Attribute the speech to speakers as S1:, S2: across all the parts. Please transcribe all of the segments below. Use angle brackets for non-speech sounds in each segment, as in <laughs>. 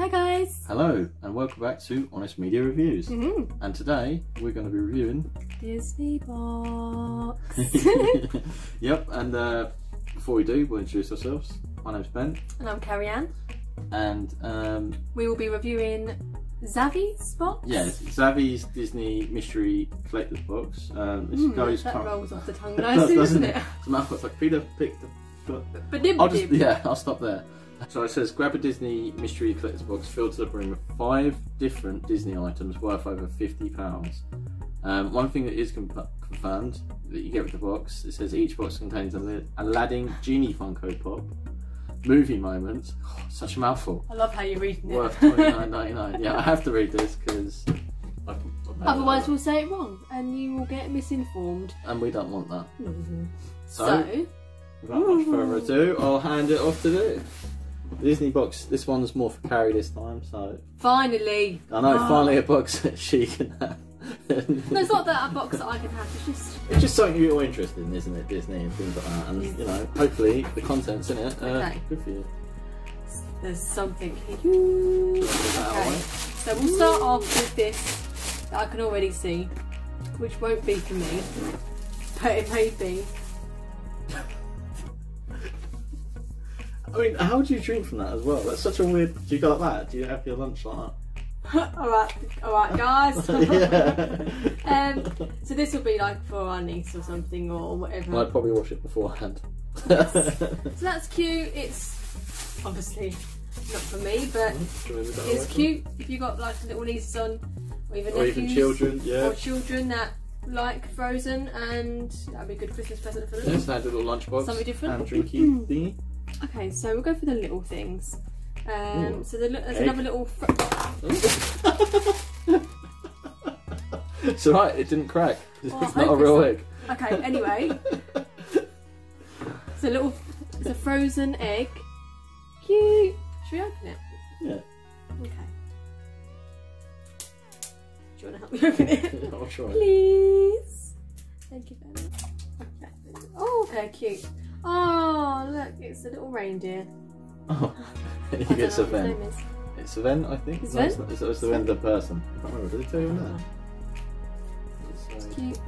S1: Hi guys.
S2: Hello and welcome back to Honest Media Reviews.
S1: Mm-hmm.
S2: And today we're going to be reviewing.
S1: Disney box. <laughs>
S2: yep. And uh, before we do, we'll introduce ourselves. My name's Ben,
S1: and I'm Carrie Ann.
S2: and um,
S1: We will be reviewing Zavvi's box.
S2: Yes, Zavvi's Disney Mystery Collector's Box. Um, this
S1: Mm,
S2: goes
S1: that rolls off the <laughs> tongue nicely,
S2: Doesn't it?
S1: it?
S2: It's a mouthful. It's like Peter picked the.
S1: But dib
S2: I'll just yeah, I'll stop there. So it says grab a Disney mystery collector's box filled to the brim with five different Disney items worth over fifty pounds. Um, one thing that is conf- confirmed that you get with the box, it says each box contains a Aladdin Genie Funko Pop, movie moments. such a mouthful.
S1: I love how you're reading it.
S2: Worth twenty nine ninety nine. Yeah, I have to read this because.
S1: Otherwise, we'll say it wrong, and you will get misinformed.
S2: and we don't want that.
S1: So,
S2: So- Without much further ado, I'll hand it off to the Disney box. This one's more for Carrie this time, so
S1: finally.
S2: I know
S1: Ah.
S2: finally a box <laughs> that she can have.
S1: No, it's not that a box that I can have. It's just
S2: It's just something you're interested in, isn't it? Disney and things like that, and you know, hopefully the contents in it are
S1: Okay.
S2: good for you.
S1: there's something here. Okay, so we'll start off with this that I can already see, which won't be for me, but it may be.
S2: I mean, how do you drink from that as well? That's such a weird. Do you go like that? Do you have your lunch like that? <laughs>
S1: all right, all right, guys. <laughs> <laughs>
S2: yeah.
S1: um, so this will be like for our niece or something or whatever.
S2: I'd probably wash it beforehand.
S1: So that's cute. It's obviously not for me, but it's cute if you've got like a little nieces on, or even
S2: Or
S1: nephews,
S2: even children, yeah.
S1: or children that like Frozen, and that'd be a good Christmas present for them.
S2: Yes, and a little lunchbox.
S1: Something different.
S2: And drinky thingy.
S1: Okay, so we'll go for the little things. Um, so the, there's
S2: Egg.
S1: another little. Fr- <laughs>
S2: it's alright, it didn't crack. It's
S1: Well, I
S2: not a real egg.
S1: okay, anyway, <laughs> it's a little. It's a frozen egg. Cute. Should we open it?
S2: Yeah.
S1: Okay. Do you want to help me <laughs> open it?
S2: I'll try.
S1: Please. Thank you very much. Oh, okay, cute. Oh, look, it's a little reindeer.
S2: Oh, you <laughs>
S1: I don't
S2: get
S1: know what
S2: Sven. It's Sven, I think.
S1: It's
S2: no, it's not. It's, it's Sven the person. I can't remember. Did it tell you on there?
S1: It's
S2: It's,
S1: cute.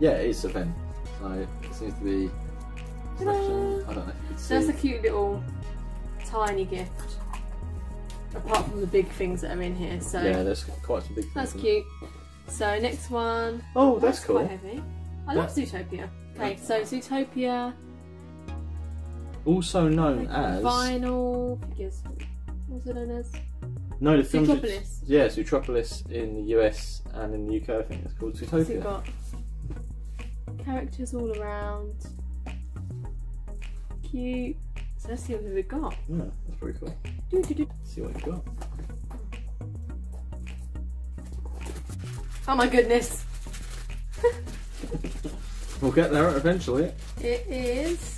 S2: yeah, it is Sven. So it seems to be. I don't know if you can see.
S1: That's a cute little tiny gift. Apart from the big things that are in here, so
S2: yeah, there's quite some big. things
S1: that's cute. So next one.
S2: Oh, that's, cool.
S1: Quite heavy. I love Zootopia. Okay, so Zootopia.
S2: Also known
S1: like
S2: as
S1: vinyl figures. What's it known as?
S2: no, the film.
S1: Zootropolis.
S2: Yeah, Zootropolis in the US and in the UK. I think it's called
S1: So you've got characters all around. Cute. So let's see what we've got.
S2: Yeah, that's pretty cool.
S1: Doo, doo, doo.
S2: see what you got.
S1: Oh my goodness. <laughs>
S2: We'll get there eventually.
S1: It is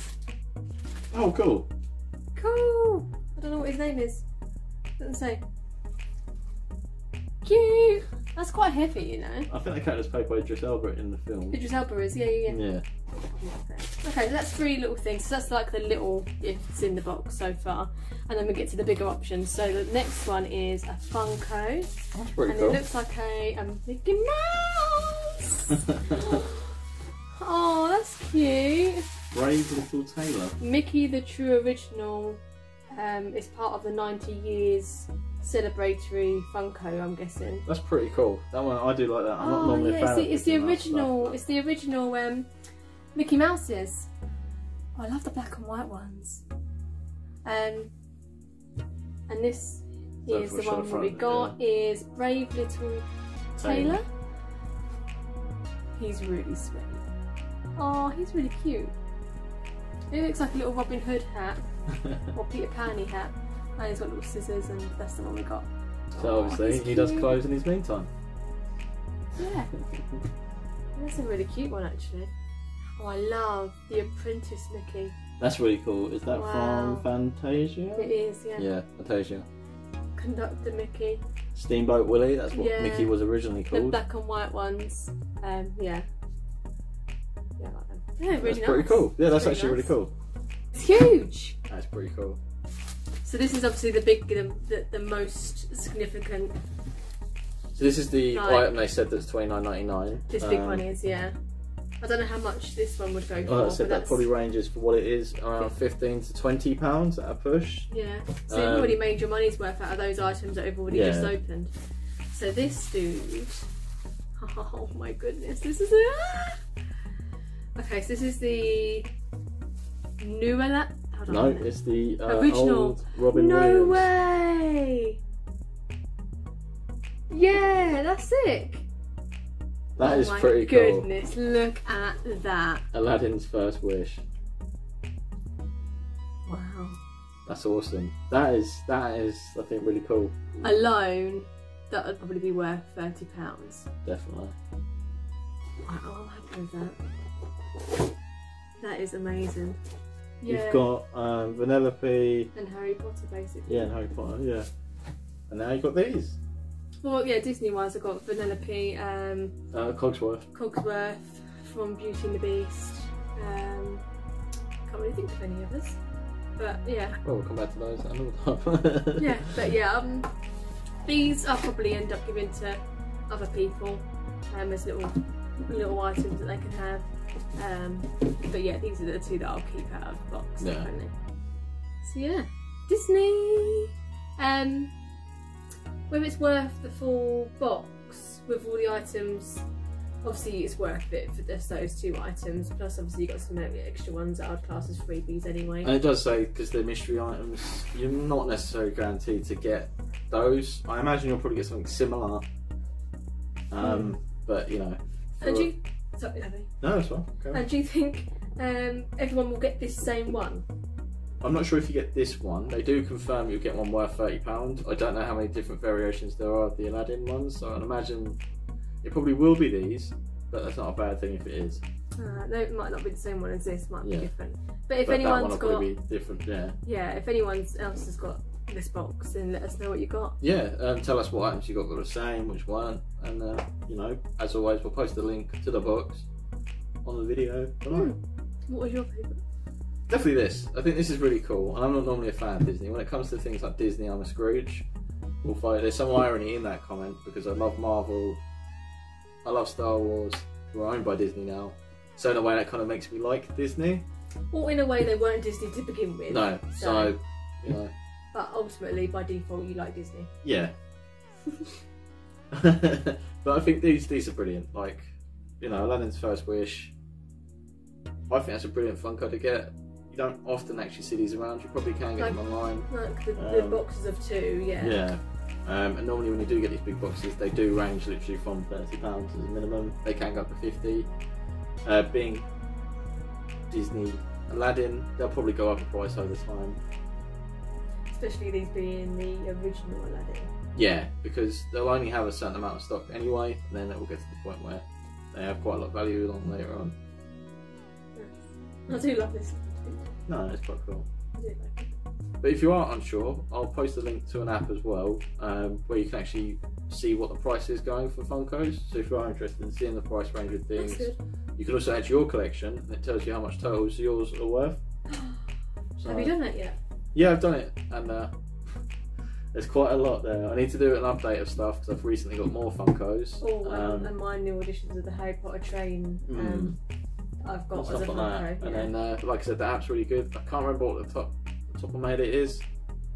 S2: Oh, cool.
S1: cool. I don't know what his name is. Doesn't say. Cute. That's quite heavy, you know.
S2: I think the character's played by Idris Elba in the film.
S1: Idris Elba is, yeah, yeah, yeah.
S2: Yeah.
S1: Okay, so that's three little things. So that's like the little gifts in the box so far. And then we get to the bigger options. So the next one is a Funko.
S2: That's pretty
S1: and
S2: cool.
S1: it looks like a, a Mickey Mouse. <laughs> oh, that's cute.
S2: Brave little Tailor.
S1: Mickey the True Original um, is part of the 90 years celebratory Funko, I'm guessing.
S2: That's pretty cool. That one I do like that. I'm not
S1: oh,
S2: normally
S1: yeah,
S2: a fan
S1: it's the, it's the original.
S2: stuff,
S1: It's the original um, Mickey Mouses. Oh, I love the black and white ones. Um, and this is the one where we got is Brave Little Tailor.
S2: Tailor.
S1: He's really sweet. Oh, he's really cute. He looks like a little Robin Hood hat <laughs> or Peter Pan hat, and he's got little scissors, and that's the one we got.
S2: so obviously he does clothes in his meantime.
S1: Yeah, that's a really cute one actually. Oh, I love the Apprentice Mickey.
S2: That's really cool. Is that
S1: Wow.
S2: from Fantasia?
S1: It is, yeah.
S2: Yeah, Fantasia.
S1: Conductor Mickey.
S2: Steamboat Willie. That's what
S1: Yeah.
S2: Mickey was originally called.
S1: The black and white ones. Um, yeah. Yeah, I like them. Yeah, really
S2: that's
S1: nice.
S2: pretty cool. Yeah, that's actually
S1: nice.
S2: really cool.
S1: It's huge.
S2: That's pretty cool.
S1: So this is obviously the big, the, the, the most significant.
S2: So this is the
S1: Right.
S2: item they said that's twenty nine ninety nine.
S1: This big one is, yeah. I don't know how much this one would go for.
S2: Well, said that
S1: that's,
S2: probably ranges for what it is around fifteen to twenty pounds at a push.
S1: Yeah. So
S2: Um,
S1: you've already made your money's worth out of those items that we've already
S2: Yeah.
S1: just opened. So this dude. <laughs> Oh my goodness, this is it. Okay, so this is the new Ela- hold on
S2: No, it's the uh,
S1: Original.
S2: old Robin
S1: No
S2: Williams.
S1: way! Yeah, that's sick.
S2: That
S1: oh
S2: is
S1: my
S2: pretty cool.
S1: goodness, look at that.
S2: Aladdin's first wish.
S1: Wow.
S2: That's awesome. That is that is I think really cool.
S1: Alone, that would probably be worth £30.
S2: Definitely.
S1: Wow, I'm happy with that. That is amazing. Yeah.
S2: You've got um, Vanellope,
S1: and Harry Potter basically.
S2: yeah, and Harry Potter, yeah. And now you've got these.
S1: Well, yeah, Disney wise, I've got Vanellope, um,
S2: Uh, Cogsworth.
S1: Cogsworth from Beauty and the Beast. Um, can't really think of any others. But yeah,
S2: Well, we'll come back to those another time. <laughs>
S1: yeah, but yeah, <laughs> um, these I'll probably end up giving to other people um, as little little items that they can have. Um, but yeah, these are the two that I'll keep out of the box.
S2: Yeah.
S1: Definitely. So yeah, Disney. Um, whether it's worth the full box with all the items, obviously it's worth it for just those two items. Plus, obviously you got some extra ones that I'd class as freebies anyway.
S2: And it does say because they're mystery items, you're not necessarily guaranteed to get those. I imagine you'll probably get something similar. Um, but you know.
S1: and do you, sorry.
S2: No, that's fine.
S1: And do you think um, everyone will get this same one?
S2: I'm not sure if you get this one. They do confirm you'll get one worth thirty pound. I don't know how many different variations there are of the Aladdin ones, so I'd imagine it probably will be these, but that's not a bad thing if it is.
S1: Uh, no, it might not be the same one as this. Might
S2: Yeah.
S1: be different. But if
S2: but will
S1: got,
S2: be different. Yeah,
S1: yeah, if anyone else has got this box, then let us know what you got.
S2: yeah. Um, tell us what items you got that were the same, which weren't, and uh, you know, as always, we'll post a link to the box on the video below.
S1: Hmm. What was your favourite?
S2: Definitely this. I think this is really cool. And I'm not normally a fan of Disney. When it comes to things like Disney, I'm a Scrooge. Although there's some irony in that comment because I love Marvel, I love Star Wars, who are owned by Disney now. So in a way, that kind of makes me like Disney.
S1: Well, in a way, they weren't Disney to begin with.
S2: No, so <laughs> you know,
S1: But ultimately, by default, you like Disney.
S2: yeah. <laughs> <laughs> but I think these these are brilliant. Like, you know, Aladdin's First Wish. I think that's a brilliant Funko to get. You don't often actually see these around. You probably can get them online.
S1: Like the, the
S2: Um,
S1: boxes of two, yeah.
S2: Yeah. Um, and normally when you do get these big boxes, they do range literally from thirty pounds as a minimum. They can go up to fifty. Uh, being Disney Aladdin, they'll probably go up in price over time.
S1: Especially these being the original Aladdin.
S2: Yeah, because they'll only have a certain amount of stock anyway, and then it will get to the point where they have quite a lot of value on later on.
S1: I do love this.
S2: No, it's quite cool.
S1: I do like it.
S2: But if you are unsure, I'll post a link to an app as well, um, where you can actually see what the price is going for Funkos. So if you are interested in seeing the price range of
S1: That's
S2: things,
S1: good.
S2: You can also add to your collection, and it tells you how much totals yours are worth. <gasps> So-
S1: Have you done that yet?
S2: Yeah, I've done it, and uh, <laughs> there's quite a lot there. I need to do an update of stuff because I've recently got more Funkos.
S1: Oh, um, and my new editions of the Harry Potter train. Um, I've got
S2: and
S1: as a
S2: like that.
S1: Funko.
S2: And then, uh, like I said, the app's really good. I can't remember what the top, top of my head it is.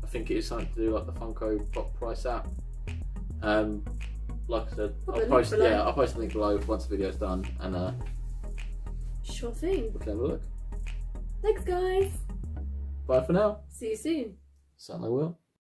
S2: I think it is something to do like the Funko Pop Price app. Um, like I said,
S1: Put
S2: I'll post. Yeah, I'll post the link below once the video's done, and uh,
S1: Sure thing.
S2: we can have a look.
S1: Thanks, guys.
S2: Bye for now.
S1: See you soon.
S2: Certainly will.